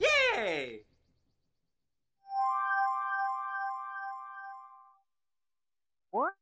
Yay! What?